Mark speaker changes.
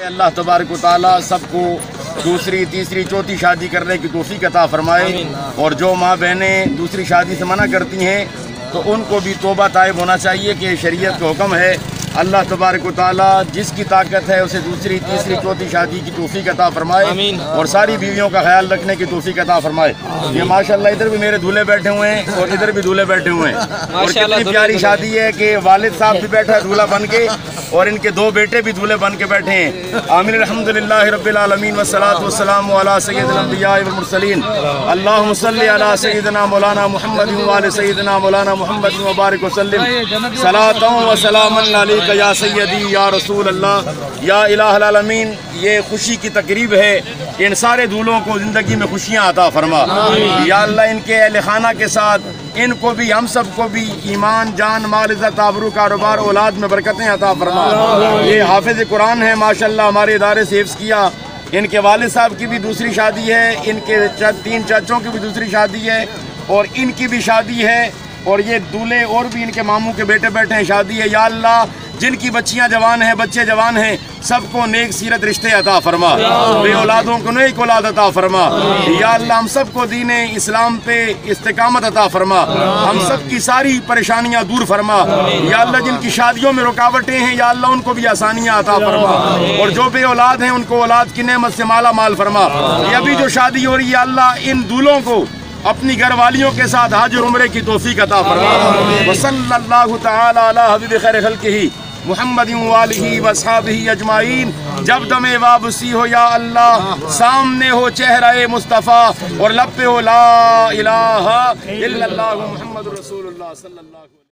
Speaker 1: अल्लाह तबारक ताली सबको दूसरी तीसरी चौथी शादी करने की तोफ़ी कता फरमाए। और जो माँ बहनें दूसरी शादी से मना करती हैं तो उनको भी तोबा तायब होना चाहिए कि शरीयत का हुक्म है। अल्लाह तबारक ताली जिसकी ताकत है उसे दूसरी तीसरी चौथी शादी की तोफ़ी कता फरमाए। और सारी बीवियों का ख्याल रखने की तोफ़ी कता फरमाए। ये माशाल्लाह इधर भी मेरे दूल्हे बैठे हुए हैं और इधर भी दूल्हे बैठे हुए हैं। और कितनी प्यारी शादी है कि वालिद साहब भी बैठा है दूल्हा बन के। और इनके दो बेटे भी दूल्हे बन के बैठे हैं। आमिर अलहमदिल्ला रबालमीन वसलात वसलाम अल्लाह सैदना मौलाना मोहम्मद सैदना मौलाना मोहम्मद मुबारक वसलम सलातों वसलाम या सैदी या रसूल अल्लाह या इलामीन ये खुशी की तकरीब है इन सारे दूल्हों को ज़िंदगी में खुशियाँ आता फरमा। या अल्लाह, इनके अहल खाना के साथ इनको भी हम सबको भी ईमान जान माल इज़्ज़त आबरू कारोबार औलाद में बरकतें अता फरमा। ये हाफिज़ कुरान है माशाल्लाह हमारे इदारे से हिफ्स किया। इनके वाल साहब की भी दूसरी शादी है इनके तीन चाचों की भी दूसरी शादी है और इनकी भी शादी है। और ये दूल्हे और भी इनके मामू के बेटे बैठे हैं शादी है या अल्लाह जिनकी बच्चियाँ जवान हैं बच्चे जवान हैं सबको नेक सीरत रिश्ते अता फरमा। बे औलादों को नेक औलाद अता फरमा। या अल्लाह हम सबको दीन इस्लाम पे इस्तेकामत अता फरमा। हम सब की सारी परेशानियाँ दूर फरमा। या अल्लाह जिनकी शादियों में रुकावटें हैं या अल्लाह उनको भी आसानियाँ अता फरमा। और जो बे औलाद हैं उनको औलाद की नमत से माला माल फरमा। ये अभी जो शादी हो रही है अल्लाह इन दूल्हों को अपनी घर वालियों के साथ हाजिर उम्र की तोफ़ी का फरमा। खैर खल्क ही मोहम्मद वसाबी अजमाइन। जब दमे वापसी हो या अल्लाह सामने हो चेहरा मुस्तफ़ा और लब पे हो ला इलाहा इल्लल्लाहु मुहम्मद रसूलुल्लाह सल्लल्लाहु